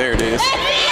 There it is.